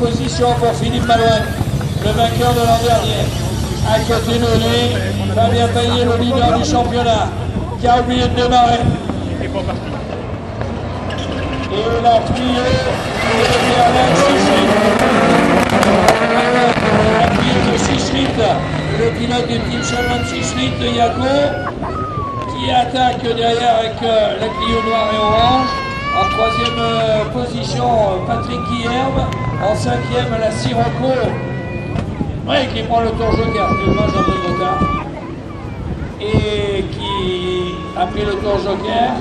position pour Philippe Malouane, le vainqueur de l'an dernier. À côté de lui, Fabien Payet, le leader du championnat, qui a oublié de démarrer. Et trio de. La trio de le pilote du team Sherman Chichrit de Yako, qui attaque derrière avec euh, la Clio noir et orange. En troisième euh, position, Patrick Guilherme. En cinquième, la Sirocco. Ouais, qui prend le tour joker, excuse-moi, retard. Et qui a pris le tour joker.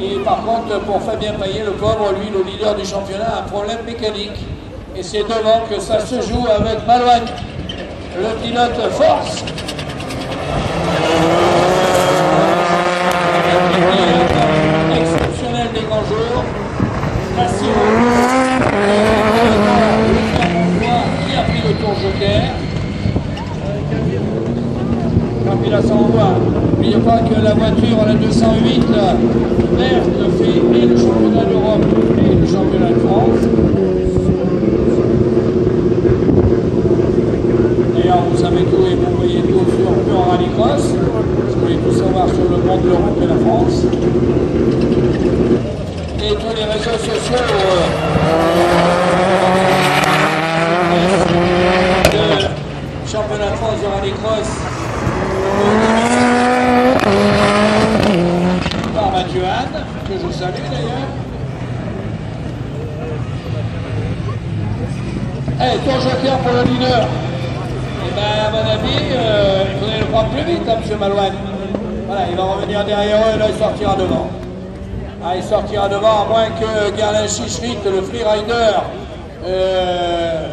Et par contre, pour Fabien Payet, le pauvre, lui, le leader du championnat, a un problème mécanique. Et c'est devant que ça se joue avec Malouane, le pilote force. La Sirocco, qui a pris le tour joker. Quand il a son voix, n'oubliez pas que la voiture, la 208 verte, fait et le championnat d'Europe et le championnat de France. D'ailleurs, vous savez tout et vous voyez tout sur Pure Rallycross. Vous voulez tout savoir sur le monde de l'Europe et la France. Et tous les réseaux sociaux euh, de championnat de France de Rallycross par Mathieu Anne, que je salue d'ailleurs. Eh, ton joker pour le leader. Eh ben, à mon avis, euh, il faudrait le prendre plus vite, hein, M. Malouane. Voilà, il va revenir derrière eux et là, il sortira devant. Ah, il sortira devant, moins que Garlin Chichrit, le freerider, euh,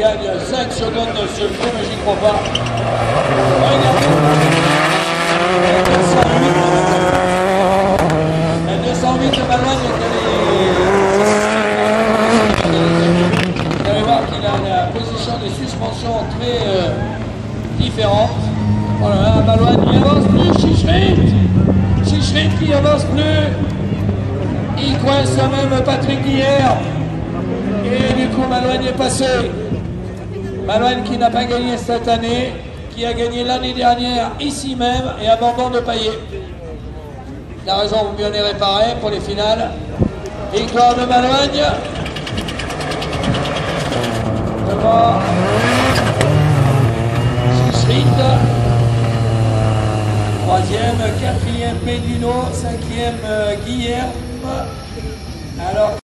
gagne 5 secondes de ce coup, mais j'y crois pas. Regardez. La 208 de vous allez voir qu'il a la position des suspensions très euh, différente. Voilà, Malouane, il avance plus, Chichrit Chichrit qui avance plus. Il coince même Patrick hier. Et du coup, Malouane est passé. Malouane qui n'a pas gagné cette année, qui a gagné l'année dernière ici même et abandon de Payet. La raison, vous les réparer pour les finales. Victoire de Malouane. Devant. Troisième, quatrième Medino, cinquième euh, Guilherme. Alors